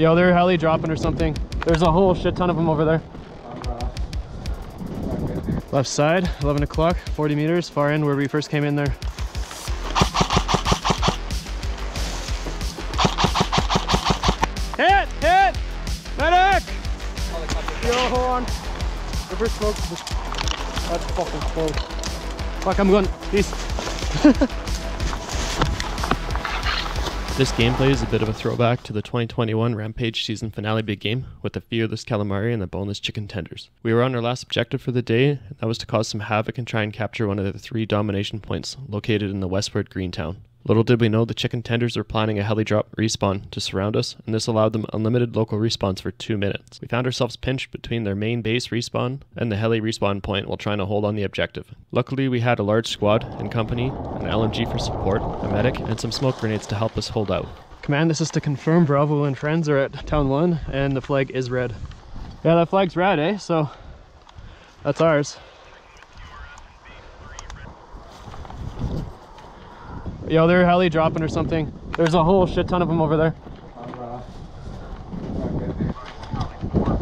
Yo, they're heli dropping or something. There's a whole shit ton of them over there. Left side, 11 o'clock, 40 meters, far end where we first came in there. Hit! Hit! Medic! Yo, hold on. River smoke. That's fucking close. Fuck, I'm going. Peace. This gameplay is a bit of a throwback to the 2021 Rampage season finale big game with the fearless calamari and the boneless chicken tenders. We were on our last objective for the day, and that was to cause some havoc and try and capture one of the three domination points located in the westward Greentown. Little did we know the chicken tenders were planning a heli drop respawn to surround us, and this allowed them unlimited local respawns for two minutes. We found ourselves pinched between their main base respawn and the heli respawn point while trying to hold on the objective. Luckily, we had a large squad in company, an LMG for support, a medic, and some smoke grenades to help us hold out. Command, this is to confirm Bravo and friends are at town one and the flag is red. Yeah, that flag's red, eh? So that's ours. Yo, they're heli dropping or something. There's a whole shit ton of them over there.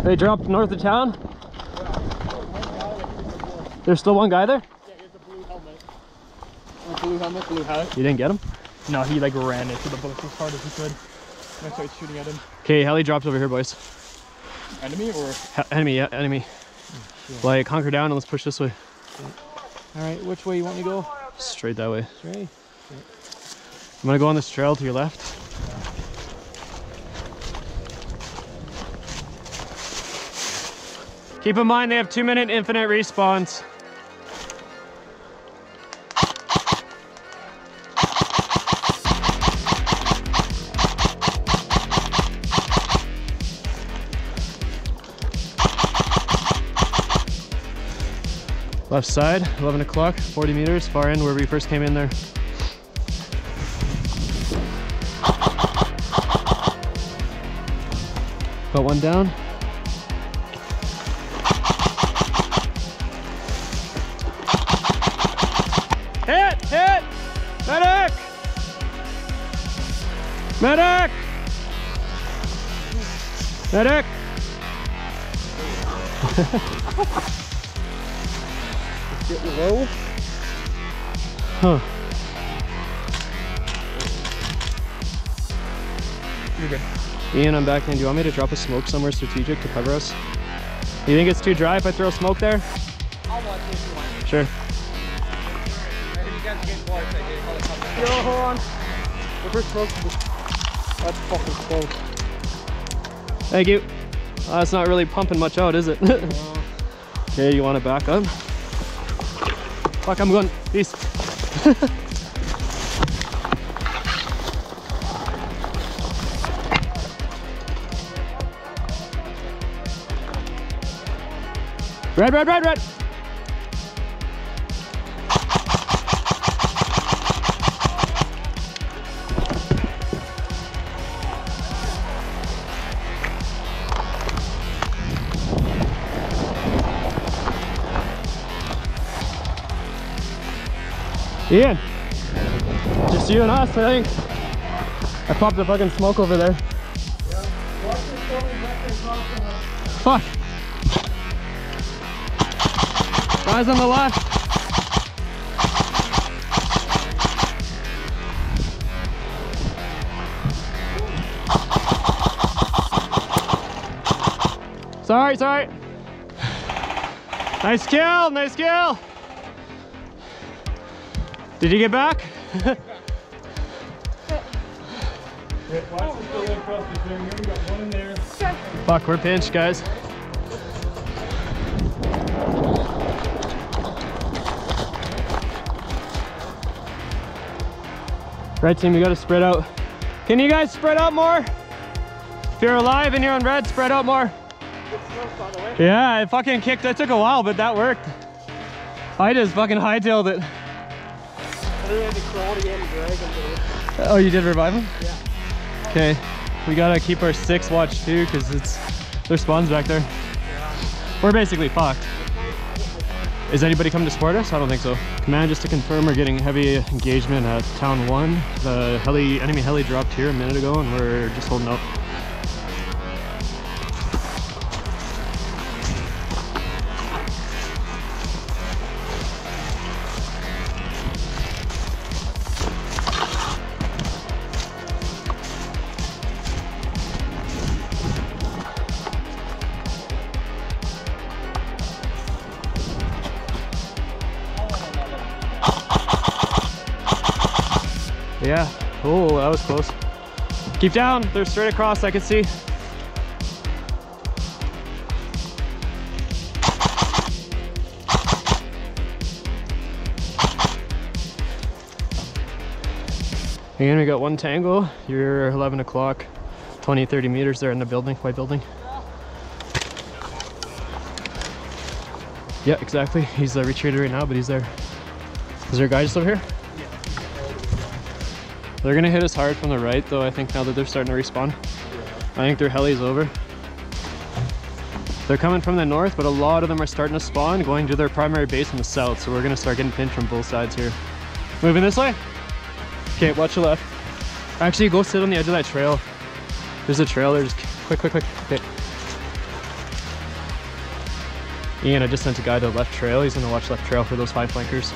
They dropped north of town? There's still one guy there? Blue helmet, blue hat. You didn't get him? No, he like ran into the bullets as hard as he could. And I started shooting at him. Okay, heli dropped over here, boys. Enemy or? He- enemy, yeah, enemy. Oh, like, hunker down and let's push this way. All right, which way you want me to go? Straight that way. Straight. I'm gonna go on this trail to your left. Keep in mind they have two minute infinite respawns. Left side, 11 o'clock, 40 meters, far end where we first came in there. Got one down. Hit! Hit! Medic! Medic! Medic! Get low. Huh. You're good. Ian, I'm back in. Do you want me to drop a smoke somewhere strategic to cover us? You think it's too dry if I throw smoke there? I'll watch if you want. Sure. If you guys get close, I did helicopter. Yo, hold on. River smoke. That's fucking close. Thank you. Uh, it's not really pumping much out, is it? okay, you want to back up? Fuck, I'm going. Peace. red, red, red, red. Ian, just you and us, I think. I popped the fucking smoke over there. Fuck. Guys on the left. Sorry, sorry. Nice kill, nice kill. Did you get back? Fuck, we're pinched, guys. Red team, you gotta spread out. Can you guys spread out more? If you're alive and you're on red, spread out more. Yeah, it fucking kicked. It took a while, but that worked. I just fucking hightailed it. Oh, you did revive him? Yeah. Okay. We gotta keep our six watch too, because it's there's spawns back there. We're basically fucked. Is anybody coming to support us? I don't think so. Command, just to confirm, we're getting heavy engagement at town one. The heli, enemy heli dropped here a minute ago, and we're just holding up. Yeah. Oh, that was close. Keep down. They're straight across. I can see. Again, we got one tangle. You're 11 o'clock, 20, 30 meters there in the building, white building. Yeah, exactly. He's uh, retreated right now, but he's there. Is there a guy just over here? They're gonna hit us hard from the right though, I think now that they're starting to respawn. I think their heli's over. They're coming from the north, but a lot of them are starting to spawn, going to their primary base in the south, so we're gonna start getting pinched from both sides here. Moving this way? Okay, watch your left. Actually, go sit on the edge of that trail. There's a trail there, just quick, quick, quick. Okay. Ian, I just sent a guy to the left trail. He's gonna watch left trail for those five flankers.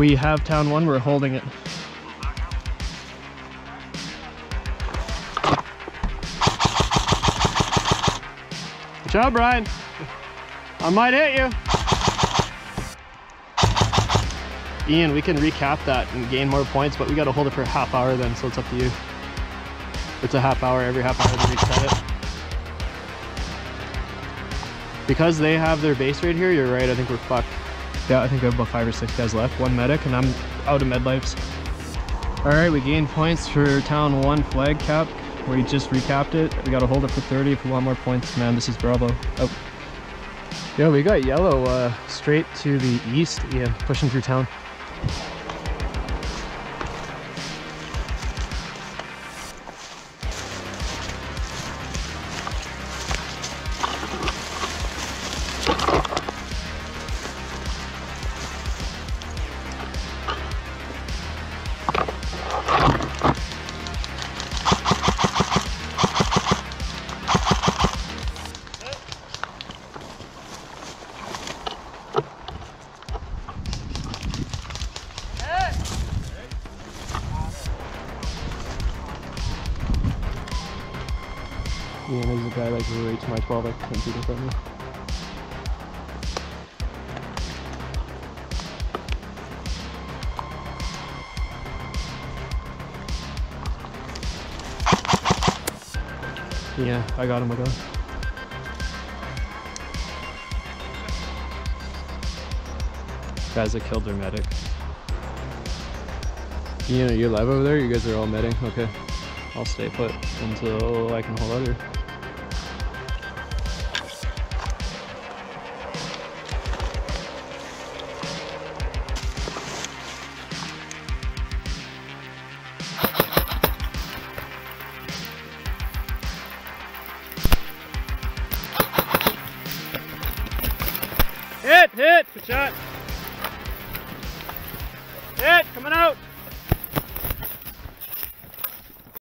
We have town one, we're holding it. Good job, Brian. I might hit you. Ian, we can recap that and gain more points, but we gotta hold it for a half hour then, so it's up to you. It's a half hour, every half hour to reset it. Because they have their base right here, you're right, I think we're fucked. Yeah, I think we have about five or six guys left. One medic, and I'm out of med lives. All right, we gained points for town one flag cap. We just recapped it. We gotta hold it for 30 if we want more points. Man, this is Bravo. Oh. Yeah, we got yellow uh, straight to the east, yeah, pushing through town. Yeah, there's a guy like right to my 12, I can't see in front of me. Yeah, I got him, I got him. Guys I killed their medic. You know, you're live over there? You guys are all medding? Okay. I'll stay put until I can hold other. Hit, good shot. Hit, coming out.